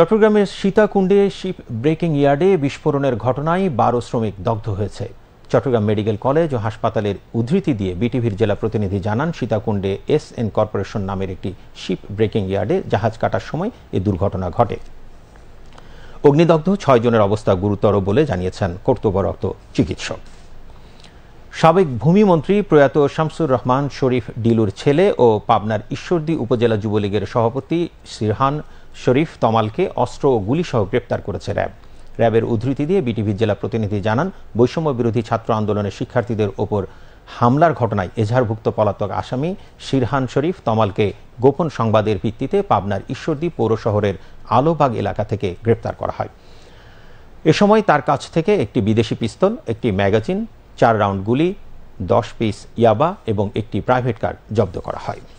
চট্টগ্রামের সীতাকুণ্ডে ship breaking ইয়ার্ডে বিস্ফোরণের ঘটনায় বারো শ্রমিক দগ্ধ হয়েছে। চট্টগ্রাম মেডিকেল কলেজ ও হাসপাতালের উদ্ধৃতি দিয়ে বিটিভির জেলা প্রতিনিধি জানান, সীতাকুণ্ডে এস এন কর্পোরেশন নামের একটি শিপ ব্রেকিং ইয়ার্ডে জাহাজ কাটার সময় এ দুর্ঘটনা ঘটে। অগ্নিদগ্ধ ছয় জনের অবস্থা গুরুতর বলে জানিয়েছেন কর্তব্যরত চিকিৎসক। সাবেক ভূমিমন্ত্রী প্রয়াত শামসুর রহমান, শরীফ ডিলুর ছেলে ও পাবনার ঈশ্বরদী উপজেলা যুবলীগের সভাপতি সিরহান শরীফ তমালকে অস্ত্র ও গুলিসহ গ্রেপ্তার করেছে র্যাব। র্যাবের উদ্ধৃতি দিয়ে বিটিভি জেলা প্রতিনিধি জানান, বৈষম্য বিরোধী ছাত্র আন্দোলনের শিক্ষার্থীদের ওপর হামলার ঘটনায় এজাহারভুক্ত পলাতক আসামি শিরহান শরীফ তমালকে গোপন সংবাদের ভিত্তিতে পাবনার ঈশ্বরদী পৌর শহরের আলোবাগ এলাকা থেকে গ্রেপ্তার করা হয়। এ সময় তার কাছ থেকে একটি বিদেশি পিস্তল, একটি ম্যাগাজিন চার রাউন্ড গুলি দশ পিস ইয়াবা এবং একটি প্রাইভেট কার জব্দ করা হয়।